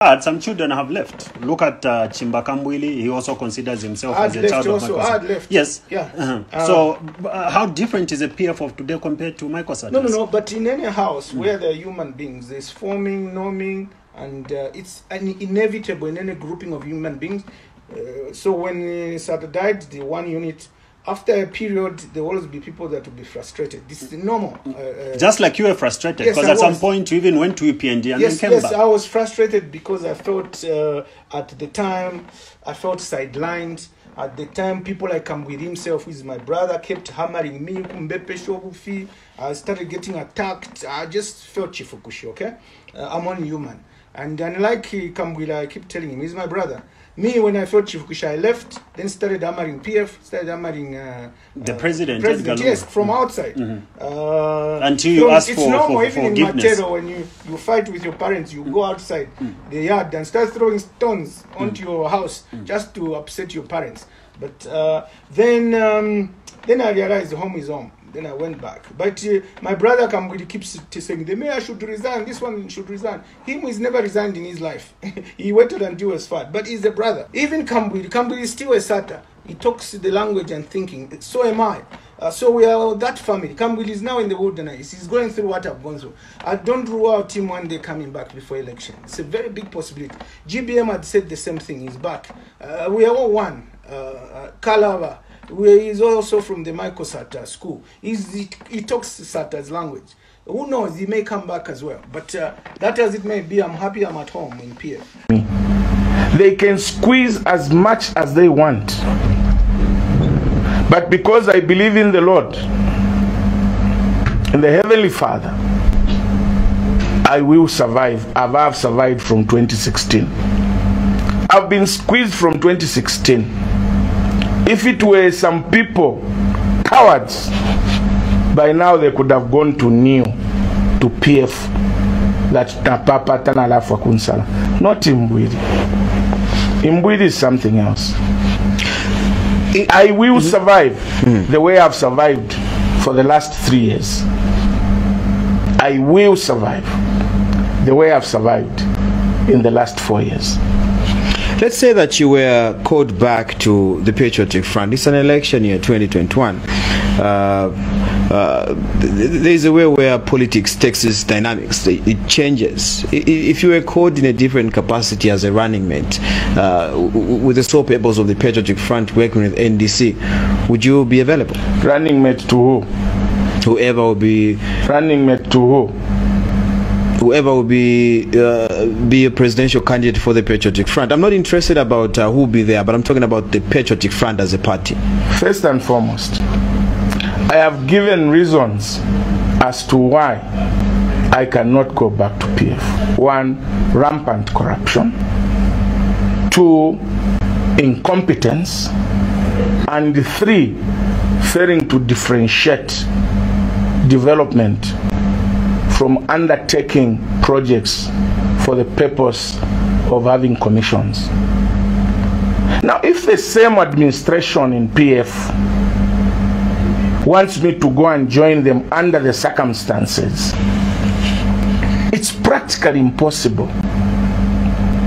But some children have left. Look at uh, Chishimba Kambwili. He also considers himself Had as a child of Michael had Sata. left. Yes. Yeah. Uh-huh. Uh, so, uh, how different is a PF of today compared to Michael Sata? No, no, no. But in any house where there are human beings, there's forming, norming, and uh, it's an inevitable in any grouping of human beings. Uh, so when uh, Sata died, the one unit, after a period, there will always be people that will be frustrated. This is normal. Uh, uh, Just like you were frustrated, because I at some point you even went to UPND and yes, then came yes, back. I was frustrated because I felt uh, at the time I felt sidelined. At the time, people like Kambwili himself, who is my brother, kept hammering me. I started getting attacked. I just felt Chifukushi, okay? Uh, I'm only human. And unlike Kambwili, I keep telling him, he's my brother. Me, when I felt Chifukushi, I left, then started hammering PF, started hammering uh, The uh, president, president yes, from outside. Uh, Until you so ask it's for- normal, for even in forgiveness. Matero, when you, you fight with your parents, you go outside the yard and start throwing stones onto your house just to upset your parents. But uh, then um, then I realized home is home. Then I went back. But uh, my brother Kambwili keeps t- saying the mayor should resign. This one should resign. Him is never resigned in his life. he waited until he was. But he's a brother. Even Kambwili, Kambwili is still a Sata. He talks the language and thinking. So am I. Uh, so we are that family. Kambwili is now in the wilderness. He's going through what I've gone through. I don't rule out him one day coming back before election. It's a very big possibility. GBM had said the same thing. He's back. Uh, we are all one. Uh, uh, Kalaba. We, he's also from the Michael Sata school. He's, he, he talks Sata's language. Who knows? He may come back as well. But uh, that as it may be, I'm happy I'm at home in PF. they can squeeze as much as they want. But because I believe in the Lord, in the Heavenly Father, I will survive. I've, I've survived from 2016. I've been squeezed from 2016. If it were some people, cowards, by now they could have gone to NEO, to PF, that Napapa Tanalafu Akunsala. Not Imbwidi. Imbwidi is something else. I will mm-hmm. survive mm. the way I've survived for the last three years. I will survive the way I've survived in the last four years. Let's say that you were called back to the Patriotic Front. It's an election year, 2021. Uh, uh, th- th- there's a way where politics takes its dynamics. It it changes. If you were called in a different capacity as a running mate, uh, with the sole purpose of the Patriotic Front working with NDC, would you be available? Running mate to who? Whoever will be, Running mate to who? Whoever will be, uh, be a presidential candidate for the Patriotic Front. I'm not interested about uh, who will be there, but I'm talking about the Patriotic Front as a party. First and foremost, I have given reasons as to why I cannot go back to PF. One, rampant corruption. Two, incompetence. And three, failing to differentiate development from undertaking projects for the purpose of having commissions. Now, if the same administration in PF wants me to go and join them under the circumstances, it's practically impossible.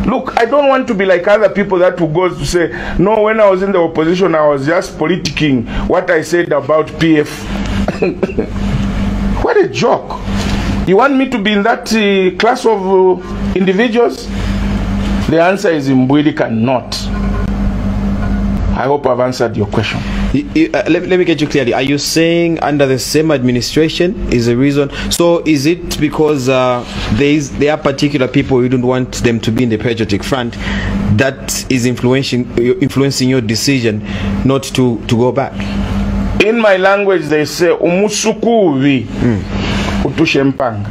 Look, I don't want to be like other people that who goes to say, no, when I was in the opposition, I was just politicking what I said about PF. what a joke. You want me to be in that uh, class of uh, individuals? The answer is Mbwidi cannot. I hope I've answered your question. Y- y- uh, let, let me get you clearly. Are you saying under the same administration is the reason? So is it because uh, there is there are particular people you don't want them to be in the Patriotic Front that is influencing influencing your decision not to to go back? In my language, they say umusukuvi utushe mpanga.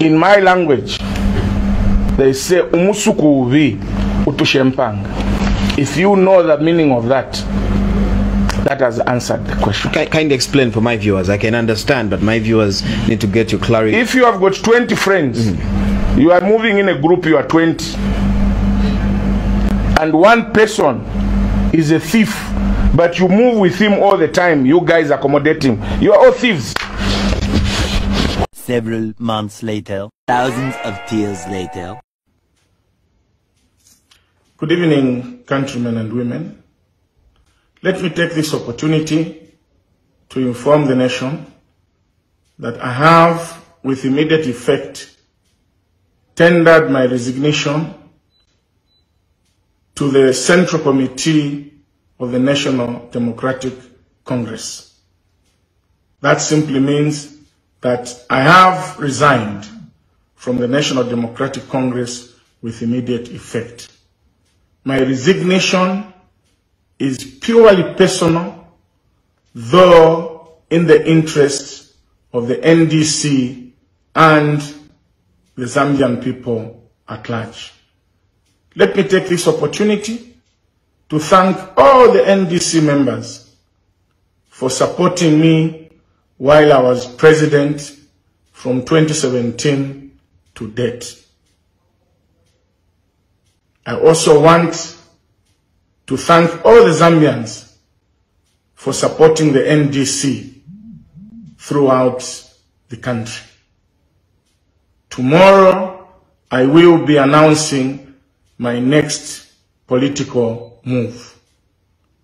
In my language, they say umusukuvi utushe mpanga. If you know the meaning of that, that has answered the question. Ki- Kind of explain for my viewers. I can understand, but my viewers need to get your clarity. If you have got 20 friends, you are moving in a group, you are 20, and one person is a thief, but you move with him all the time, you guys accommodate him, you are all thieves. Several months later, thousands of tears later. Good evening, countrymen and women. Let me take this opportunity to inform the nation that I have, with immediate effect, tendered my resignation to the Central Committee of the National Democratic Congress. That simply means that I have resigned from the National Democratic Congress with immediate effect. My resignation is purely personal, though in the interest of the NDC and the Zambian people at large. Let me take this opportunity to thank all the NDC members for supporting me while I was president from 2017 to date. I also want to thank all the Zambians for supporting the NDC throughout the country. Tomorrow, I will be announcing my next political move.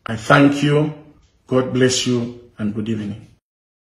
I thank you, God bless you, and good evening.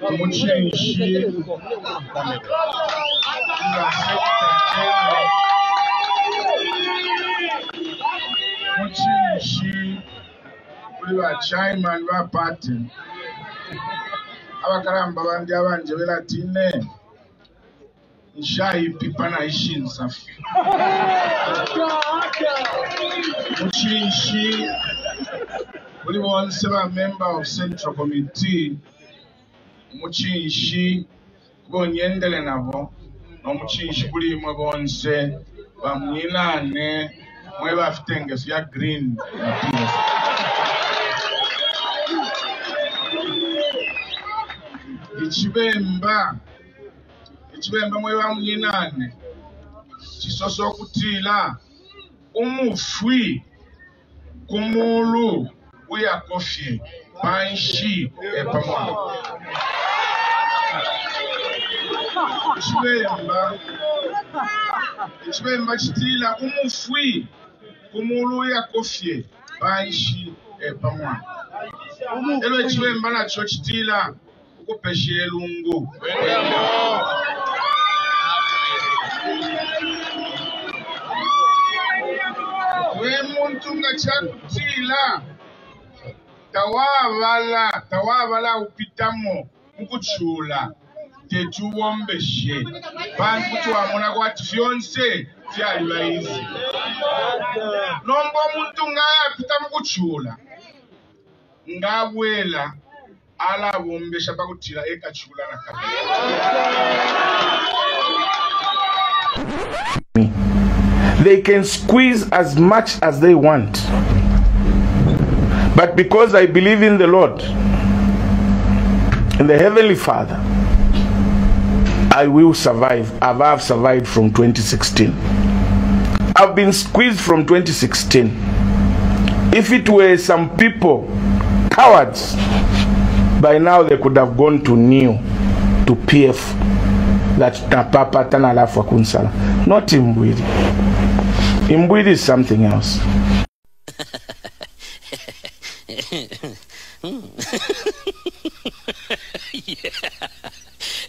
mo ṣe ń ṣe àbámẹ́ta. Mo ṣe ń ṣe olúwa chaima olúwa pati. Abakalamba bandi abanje belatine nshayiphipa nayishinsafi. Mo ṣe ń ṣe member of central committee. omukiishi gonyendere nabo n'omukiishi guliimwe bonse bamwinaane mweba afite engeso ya green. Ekibemba ekibemba mweba mwinaane kisosa okutiila umufwi kumulu uyakofye panshi epamwa ekibeyamba ekibayimba kitila umufwi kumulu yakofye banshi epamwa eh, elo ekibayimba nakyo kitila okupesha elungu we muntu nga kyakutila tawaabala tawaabala akupitamu mukuchula tetuwombeshe. Bantu kuti wamona kwati vyonse vyali vaizi nomba omuntu ngayapita mukuchula ngabwela alawombesha pakutila ekachula na They can squeeze as much as they want. But because I believe in the Lord, in the Heavenly Father, I will survive. I've, I've survived from 2016. I've been squeezed from 2016. If it were some people, cowards, by now they could have gone to NEO, to PF, that Napapa Tanalafu Kunsala. Not Imbwidi. Imbwidi is something else.